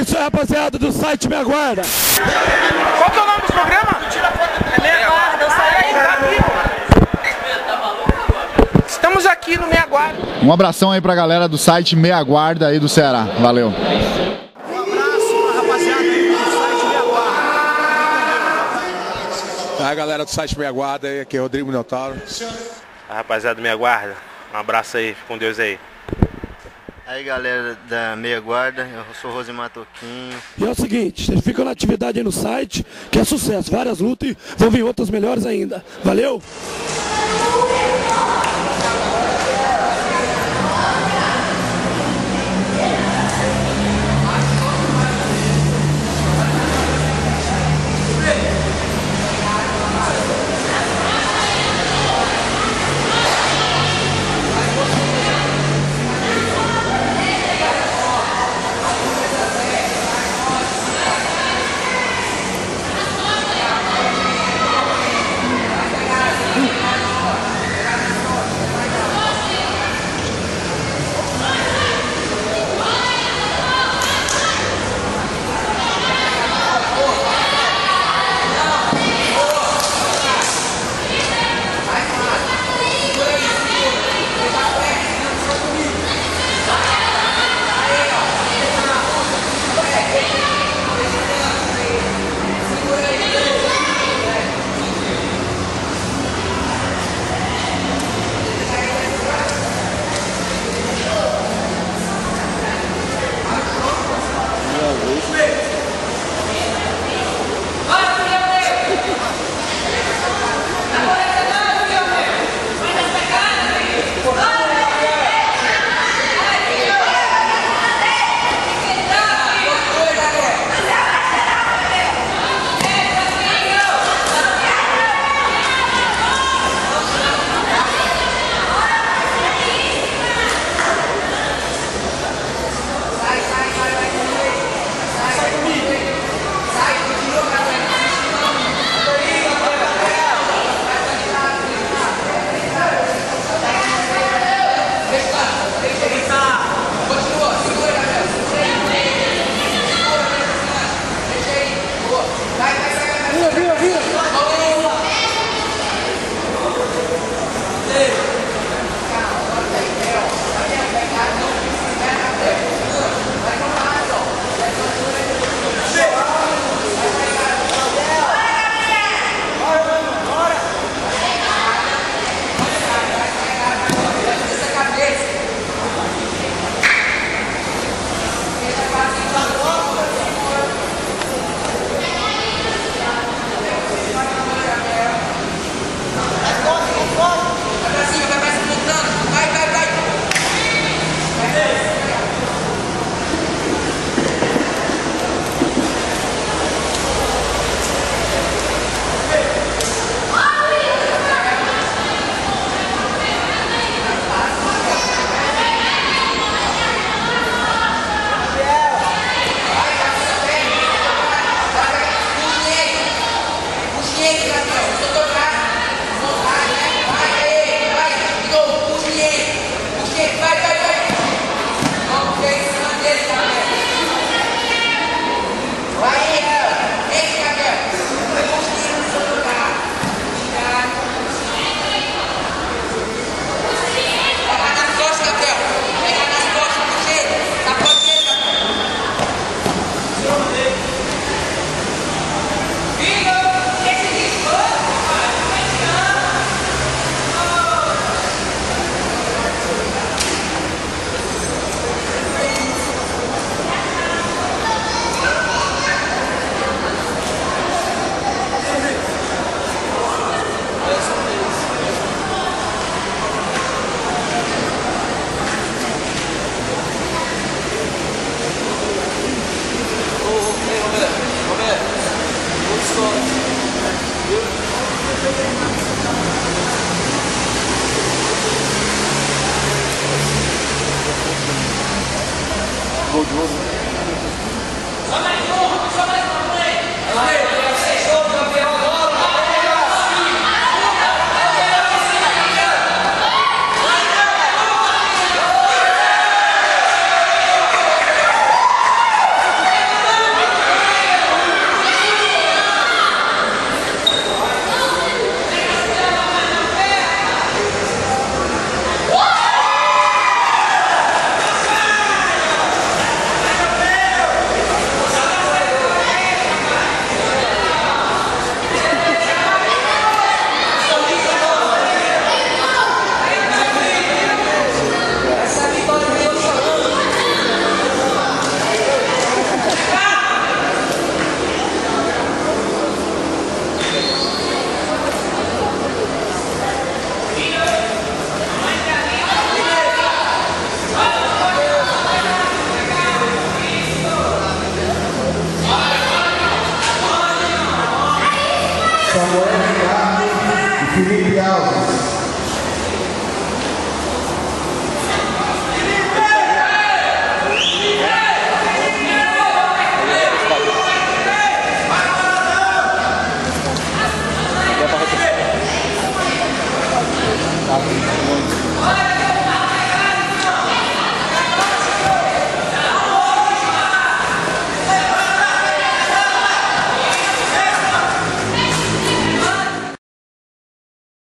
isso aí, rapaziada do site Me Aguarda. Qual que é o nome do programa? É eu saí aí, tá aqui, Estamos aqui no Meia Guarda. Um abração aí pra galera do site Meia Guarda aí do Ceará. Valeu. A galera do site Meia Guarda aí, aqui é Rodrigo Minotauro. A rapaziada do Meia Guarda, um abraço aí, fica com Deus aí. Aí galera da Meia Guarda, eu sou Rosimar Toquinho. E é o seguinte, vocês ficam na atividade aí no site, que é sucesso. Várias lutas e vão vir outras melhores ainda. Valeu?